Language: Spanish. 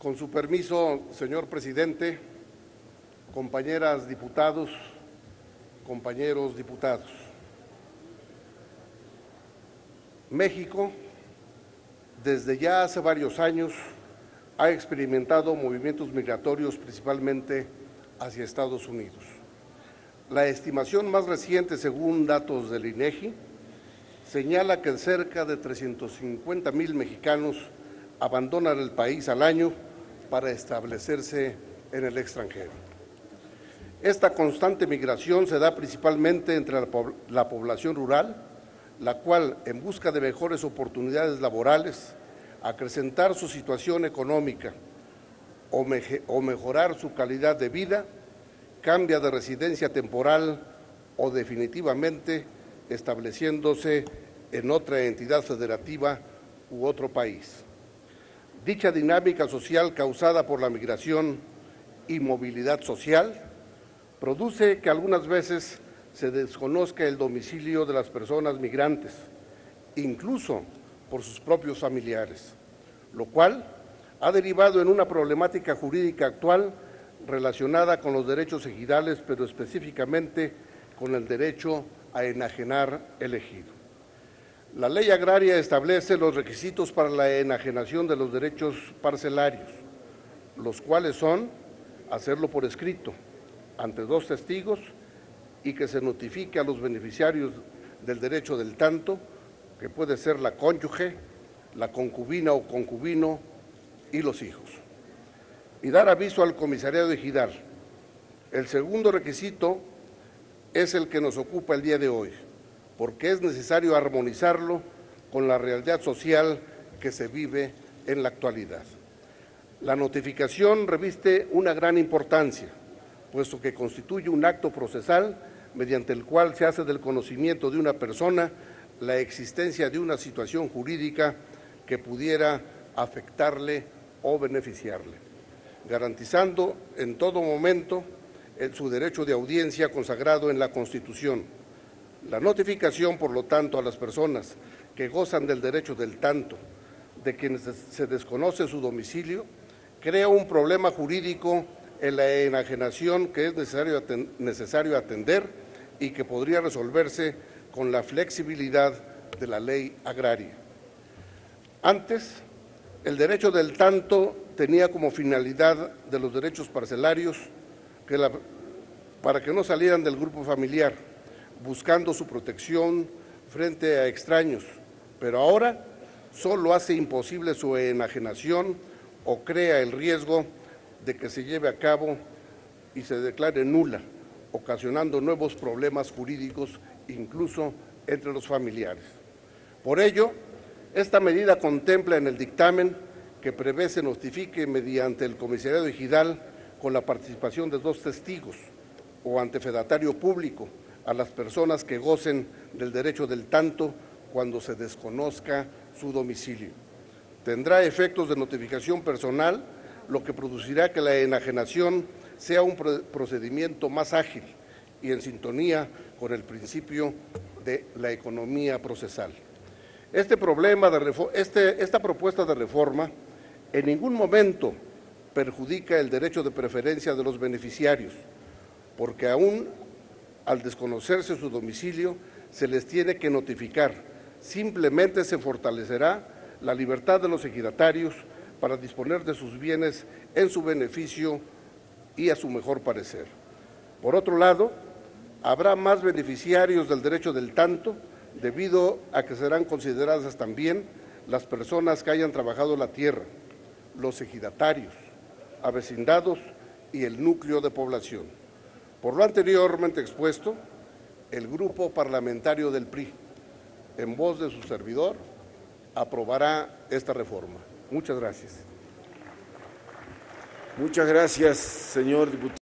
Con su permiso, señor presidente, compañeras diputados, compañeros diputados. México, desde ya hace varios años, ha experimentado movimientos migratorios principalmente hacia Estados Unidos. La estimación más reciente, según datos del INEGI, señala que cerca de 350 mil mexicanos abandonan el país al año para establecerse en el extranjero. Esta constante migración se da principalmente entre la, población rural, la cual, en busca de mejores oportunidades laborales, acrecentar su situación económica o, mejorar su calidad de vida, cambia de residencia temporal o definitivamente estableciéndose en otra entidad federativa u otro país. Dicha dinámica social causada por la migración y movilidad social produce que algunas veces se desconozca el domicilio de las personas migrantes, incluso por sus propios familiares, lo cual ha derivado en una problemática jurídica actual relacionada con los derechos ejidales, pero específicamente con el derecho a enajenar el ejido. La ley agraria establece los requisitos para la enajenación de los derechos parcelarios, los cuales son hacerlo por escrito, ante dos testigos, y que se notifique a los beneficiarios del derecho del tanto, que puede ser la cónyuge, la concubina o concubino y los hijos. Y dar aviso al comisariado de Gidar. El segundo requisito es el que nos ocupa el día de hoy, porque es necesario armonizarlo con la realidad social que se vive en la actualidad. La notificación reviste una gran importancia, puesto que constituye un acto procesal mediante el cual se hace del conocimiento de una persona la existencia de una situación jurídica que pudiera afectarle o beneficiarle, garantizando en todo momento su derecho de audiencia consagrado en la Constitución. La notificación, por lo tanto, a las personas que gozan del derecho del tanto, de quienes se desconoce su domicilio, crea un problema jurídico en la enajenación que es necesario, atender y que podría resolverse con la flexibilidad de la ley agraria. Antes, el derecho del tanto tenía como finalidad de los derechos parcelarios para que no salieran del grupo familiar, buscando su protección frente a extraños, pero ahora solo hace imposible su enajenación o crea el riesgo de que se lleve a cabo y se declare nula, ocasionando nuevos problemas jurídicos incluso entre los familiares. Por ello, esta medida contempla en el dictamen que prevé se notifique mediante el comisariado ejidal con la participación de dos testigos o antefedatario público a las personas que gocen del derecho del tanto cuando se desconozca su domicilio. Tendrá efectos de notificación personal, lo que producirá que la enajenación sea un procedimiento más ágil y en sintonía con el principio de la economía procesal. Este problema de este, esta propuesta de reforma en ningún momento perjudica el derecho de preferencia de los beneficiarios, porque aún al desconocerse su domicilio se les tiene que notificar. Simplemente se fortalecerá la libertad de los ejidatarios para disponer de sus bienes en su beneficio y a su mejor parecer. Por otro lado, habrá más beneficiarios del derecho del tanto debido a que serán consideradas también las personas que hayan trabajado la tierra, los ejidatarios, avecindados y el núcleo de población. Por lo anteriormente expuesto, el grupo parlamentario del PRI, en voz de su servidor, aprobará esta reforma. Muchas gracias. Muchas gracias, señor diputado.